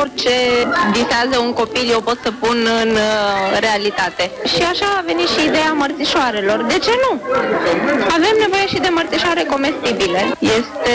Orice visează un copil, eu pot să pun în uh, realitate. Și așa a venit și ideea mărțișoarelor. De ce nu? Avem nevoie și de mărțișoare comestibile. Este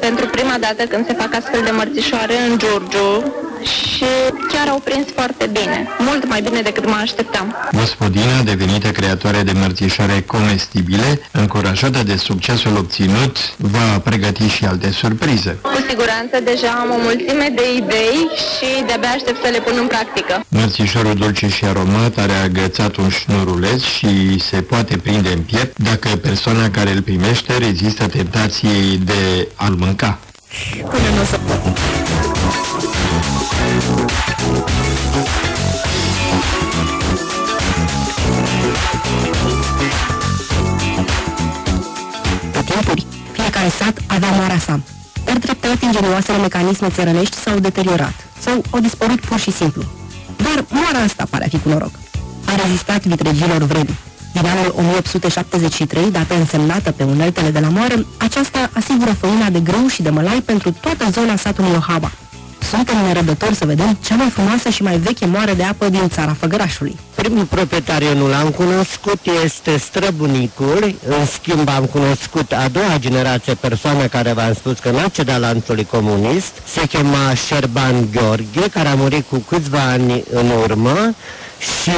pentru prima dată când se fac astfel de mărțișoare în Giurgiu și chiar au prins foarte bine. Mult mai bine decât mă așteptam. Gospodina, devenită creatoare de mărțișoare comestibile, încurajată de succesul obținut, va pregăti și alte surprize. Cu siguranță deja am o mulțime de idei și de-abia aștept să le pun în practică. Mărțișorul dulce și aromat are agățat un șnuruleț și se poate prinde în piept dacă persoana care îl primește rezistă tentației de a-l mânca. Fiecare sat avea moara sa. Dar treptat ingenioasele mecanisme țărănești s-au deteriorat sau au dispărut pur și simplu. Doar moara asta pare a fi cu noroc. A rezistat vitregilor vremi. Din anul 1873, dată însemnată pe uneltele de la moară, aceasta asigură făina de grâu și de mălai pentru toată zona satului Ohaba. Suntem nerăbdători să vedem cea mai frumoasă și mai veche moară de apă din țara Făgărașului. Primul proprietar eu nu l-am cunoscut, este străbunicul, în schimb am cunoscut a doua generație persoană care v-am spus că n-a cedat lanțului comunist, se chema Șerban Gheorghe, care a murit cu câțiva ani în urmă și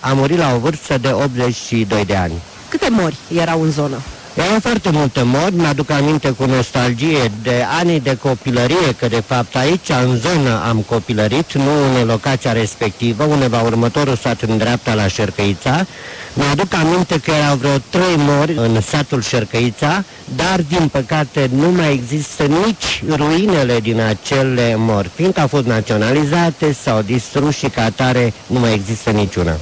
a murit la o vârstă de 82 de ani. Câte mori erau în zonă? Erau foarte multe mori, mi-aduc aminte cu nostalgie de anii de copilărie, că de fapt aici, în zonă, am copilărit, nu în locația respectivă, undeva următorul sat în dreapta la Șercăița. Mi-aduc aminte că erau vreo trei mori în satul Șercăița, dar din păcate nu mai există nici ruinele din acele mori, fiindcă au fost naționalizate, s-au distrus și ca atare nu mai există niciuna.